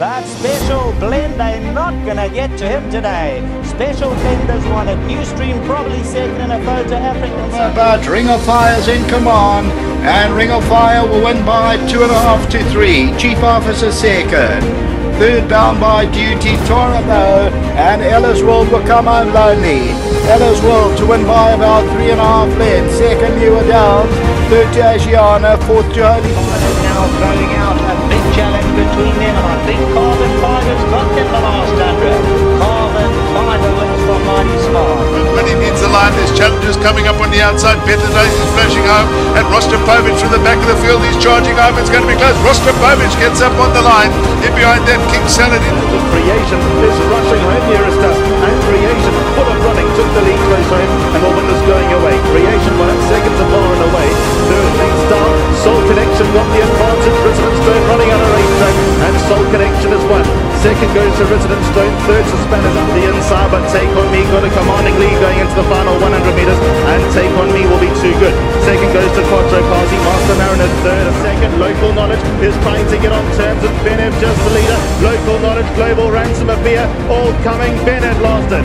But Special Blend, they're not going to get to him today. Special Blend has won it. New Stream probably second in a photo African. But Ring of Fire's in command, and Ring of Fire will win by two and a half to three. Chief Officer second. Third down by duty, Torabo, and Ellis World will come home lonely. Ellis World to win by about three and a half lengths. Second, Newer Downs. Third to Asiana. Fourth to Holy Now challenges coming up on the outside. Better is flashing home. And Rostropovich from the back of the field, he's charging home. It's going to be close. Rostropovich gets up on the line. In behind them, King Saladin. Creation is rushing home nearest us. And Creation, full of running, took the lead close home. And Orbanda's going away. Creation won it second to far and away. Third leads down. Soul Connection got the advantage. Resident Stone running on a racetrack. And Soul Connection has won. Second goes to Resident Stone. Third suspended up the inside. But Take On Me got a commanding lead going into the final 100 too good. Second goes to Quattro Kazi. Master Mariner third. A second. Local Knowledge is trying to get on terms. with Benev just the leader. Local Knowledge, Global Ransom of Beer. All coming. Bennett lost it.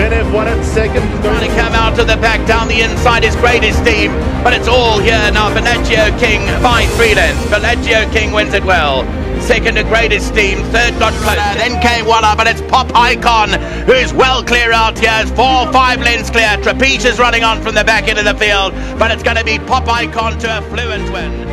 Benev won it second. Trying to come out of the back down the inside is great esteem, but it's all here now. Bellagio King by three lengths. Bellagio King wins it well second to Great Esteem, third got closer. Then came Walla, but it's Pop Icon who's well clear out here. It's four, five lengths clear. Trapeze is running on from the back end of the field, but it's going to be Pop Icon to a fluent win.